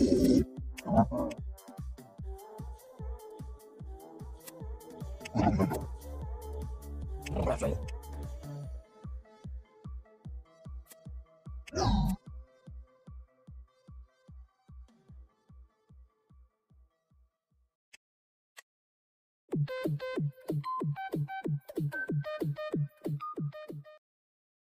うん、